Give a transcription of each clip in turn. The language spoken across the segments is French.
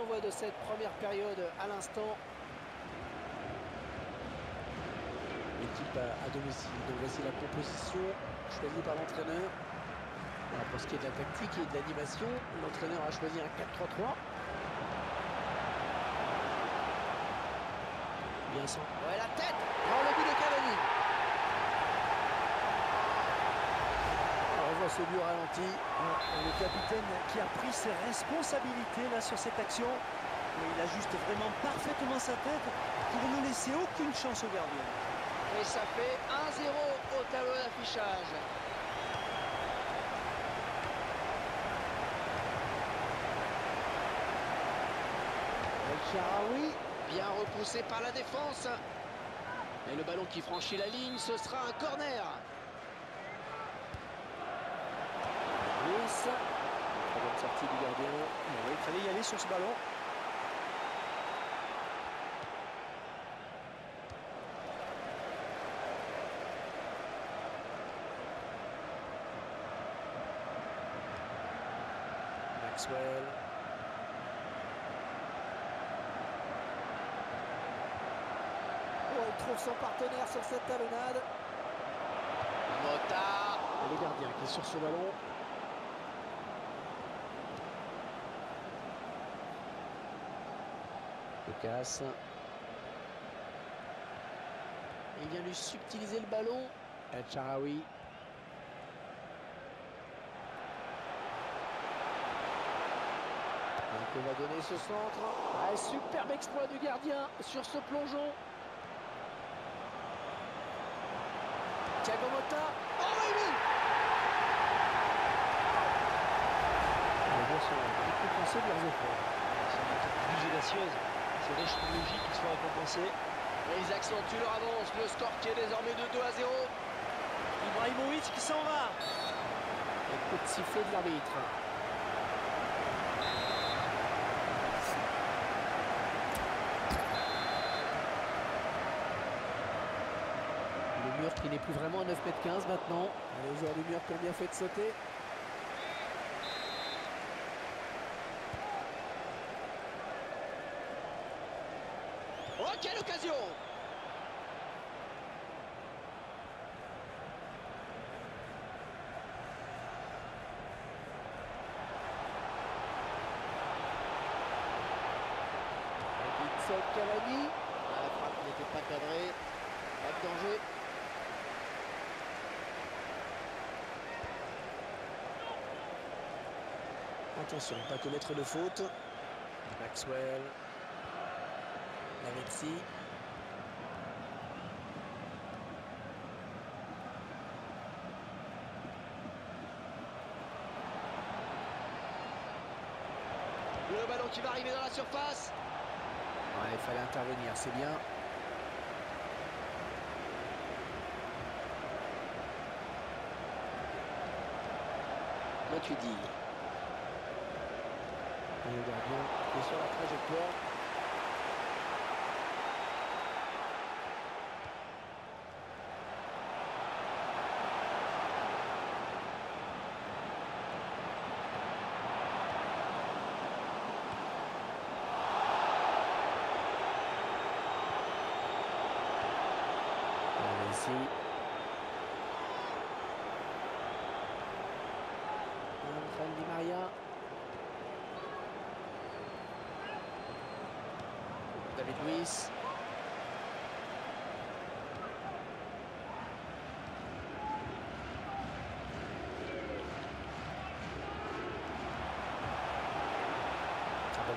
d'envoi de cette première période à l'instant. L'équipe à, à domicile. Donc voici la composition choisie par l'entraîneur. Pour ce qui est de la tactique et de l'animation, l'entraîneur a choisi un 4-3-3. Bien sans. Ouais, la tête le but ce but ralenti. Le capitaine qui a pris ses responsabilités là sur cette action. Et il ajuste vraiment parfaitement sa tête pour ne laisser aucune chance au gardien. Et ça fait 1-0 au tableau d'affichage. El Shaarawy, bien repoussé par la défense. Et le ballon qui franchit la ligne, ce sera un corner. Luis. Très bonne sortie du gardien. Ouais, il fallait y aller sur ce ballon. Maxwell. Oh, il trouve son partenaire sur cette talonnade. Mota. Et le gardien qui est sur ce ballon. Lucas. Il vient lui subtiliser le ballon. El Charaoui. On va donner ce centre. Ah, superbe exploit du gardien sur ce plongeon. Thiago Motta. Oh oui, oui Les joueurs sont récompensés de leurs efforts. C'est une audacieuse. C'est riche logique qu'ils soient récompensés. Et ils accentuent leur avance. Le score qui est désormais de 2 à 0. Ibrahimovic qui s'en va. Et coup de sifflet de l'arbitre. Le mur qui n'est plus vraiment à 9 mètres 15 maintenant. Les joueurs du mur qui ont bien fait de sauter? Oh, quelle occasion Cavani. Ah, la frappe n'était pas cadrée. Pas de danger. Attention, pas commettre de faute. Maxwell. Lavezzi. Le ballon qui va arriver dans la surface. Ouais, il fallait intervenir, c'est bien. Matuidi. Le gardien est sur la trajectoire. Ici. Angel Di Maria. David Luiz.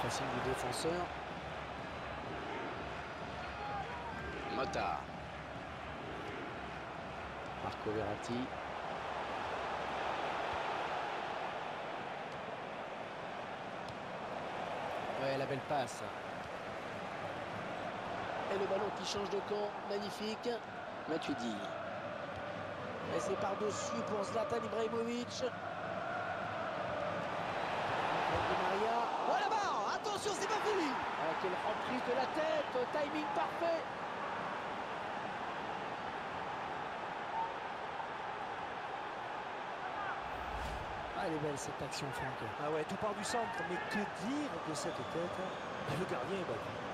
Pressing du défenseur. Mota. Marco Verratti. Ouais, la belle passe. Et le ballon qui change de camp. Magnifique. Matuidi. Et c'est par-dessus pour Zlatan Ibrahimovic. Maria. Oh la barre Attention, c'est pas fini ah, Quelle reprise de la tête Timing parfait Ah, elle est belle cette action, Franck. Ah ouais, tout part du centre, mais que dire de cette tête? Le gardien est battu.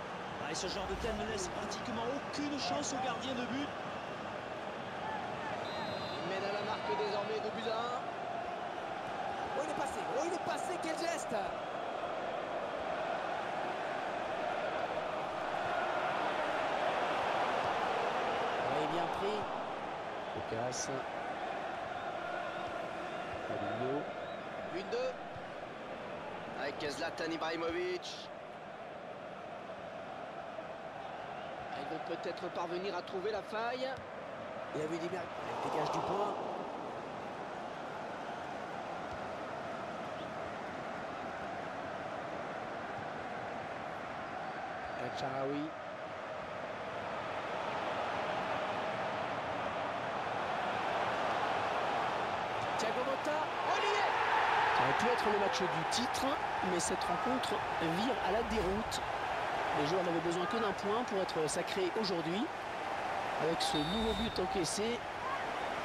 Ah, et ce genre de tête ne laisse pratiquement aucune chance au gardien de but. Il mène à la marque désormais de but à 1. Oh, il est passé. Oh, il est passé. Quel geste bien pris. Lucas. Fabinho. 1-2. Avec Zlatan Ibrahimovic. Ils vont peut-être parvenir à trouver la faille. Il a vu Di Maria. Il dégage du point. El Charaoui. Thiago Motta. Il y est Ça aurait pu être le match du titre, mais cette rencontre vire à la déroute. Les joueurs n'avaient besoin que d'un point pour être sacrés aujourd'hui. Avec ce nouveau but encaissé,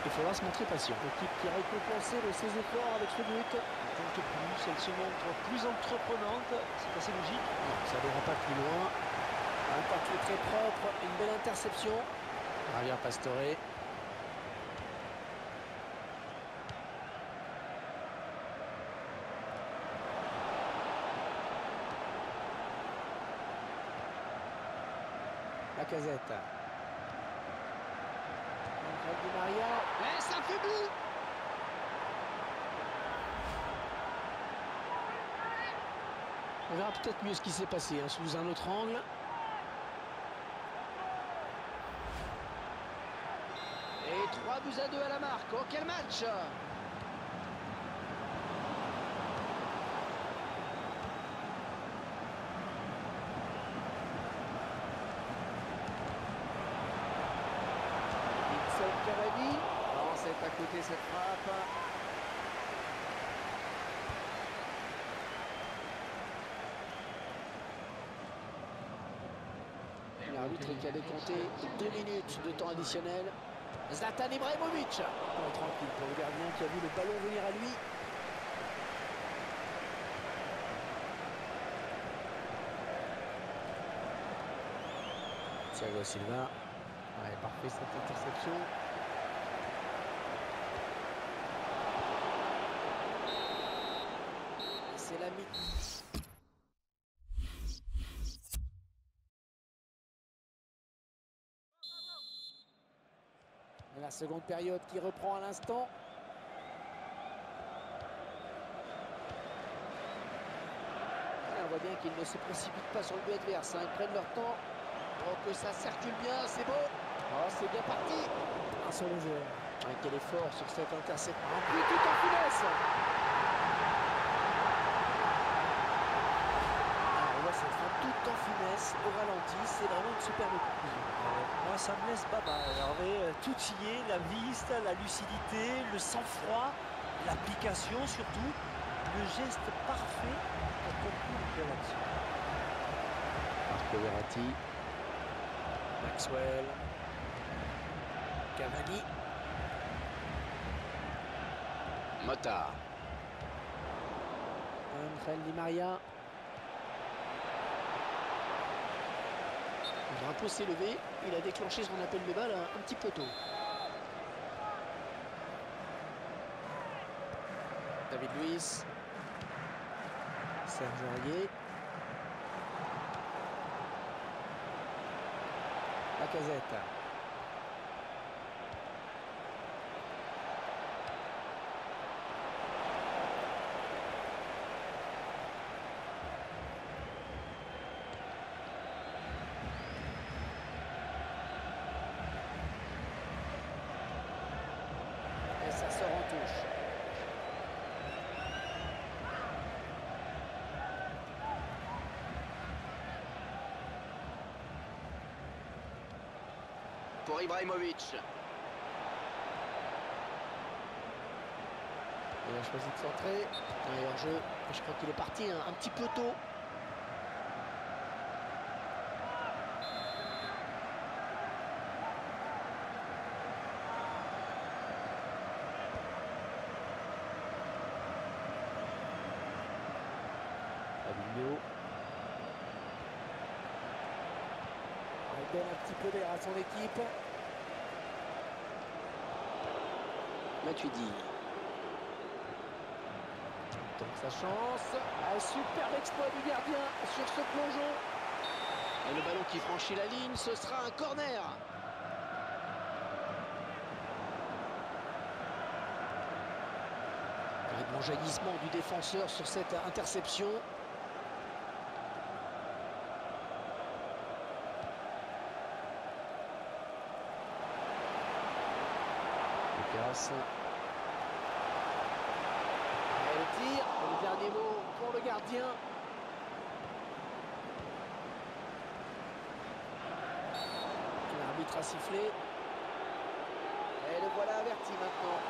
il faudra se montrer patient. L'équipe qui a récompensé ses efforts avec ce but. Plus, elle se montre plus entreprenante. C'est assez logique. Non, ça n'ira pas plus loin. Un partout très propre. Une belle interception. Javier Pastore. La casette. Angel Di Maria. Et ça fait bout On verra peut-être mieux ce qui s'est passé hein, sous un autre angle. Et 3 buts à 2 à la marque. Oh quel match Vincent Cavani. Non, c'est à côté cette frappe. L'arbitre qui a décompté deux minutes de temps additionnel. Zlatan Ibrahimovic. Oh, tranquille pour le gardien qui a vu le ballon venir à lui. Thiago Silva. Ouais, parfait cette interception. C'est la mi Et La seconde période qui reprend à l'instant. Et On voit bien qu'ils ne se précipitent pas sur le but adverse. hein. Ils prennent leur temps. Oh, que ça circule bien, c'est beau. Oh, c'est bien parti. Un seul. Ah, quel effort sur cette interception. Un but tout en finesse. Ah, on voit cette frappe toute en finesse, au ralenti. C'est vraiment une superbe conclusion. Moi, ça me laisse baba. Hervé, Euh, tout y est, la vista, la lucidité, le sang-froid, l'application surtout, le geste parfait pour conclure une belle action. Marco Verratti. Maxwell. Cavani. Mota. Angel Di Maria. Le drapeau s'est levé. Il a déclenché ce qu'on appelle le bal un, petit tôt. David Luiz. Serge Aurier. Lacazette. Et ça sort en touche. Pour Ibrahimovic. Il a choisi de centrer. Un hors-jeu. Je crois qu'il est parti un, un petit peu tôt. Fabinho. Ah, Il donne un petit peu d'air à son équipe. Matuidi. Tente sa chance. Un superbe exploit du gardien sur ce plongeon. Et le ballon qui franchit la ligne, ce sera un corner. Un grand jaillissement du défenseur sur cette interception. Et le tir. Le dernier mot pour le gardien. L'arbitre a sifflé. Et le voilà averti maintenant.